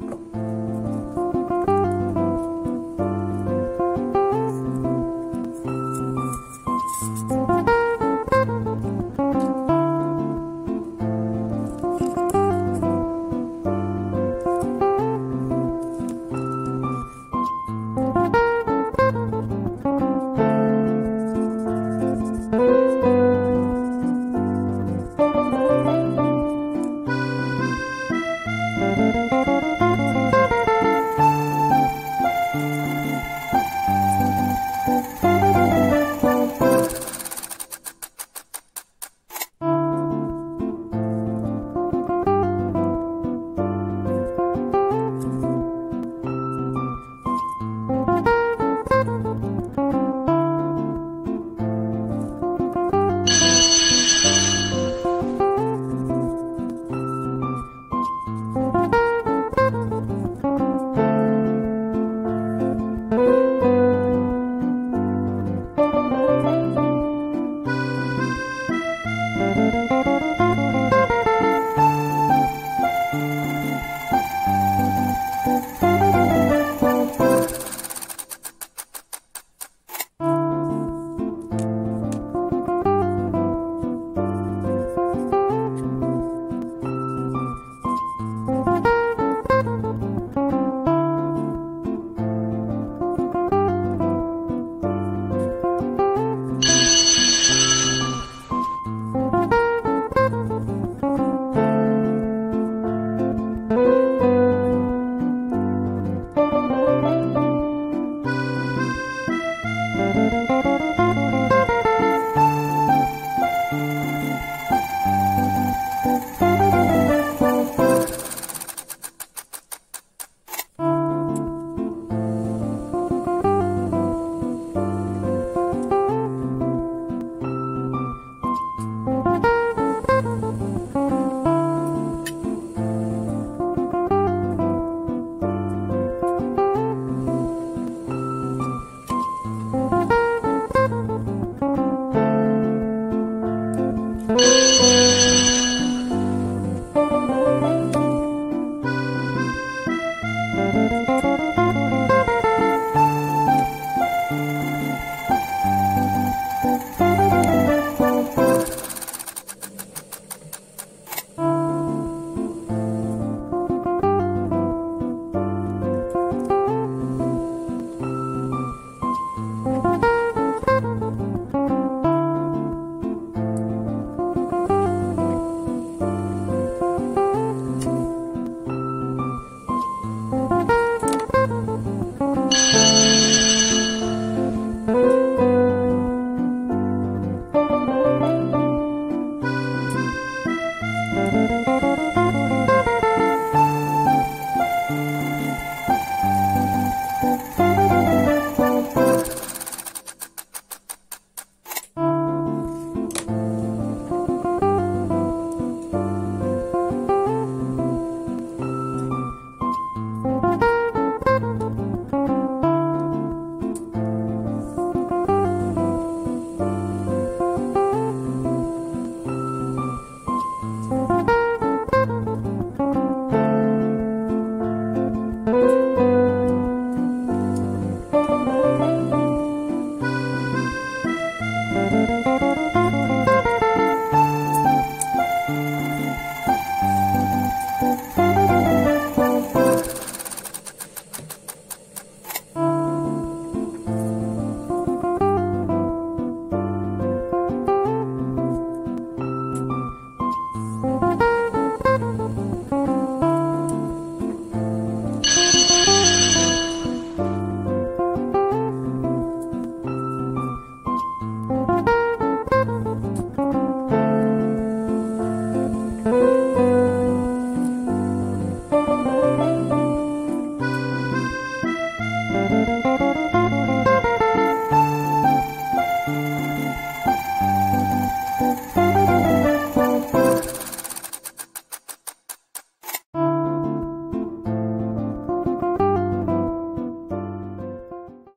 Música you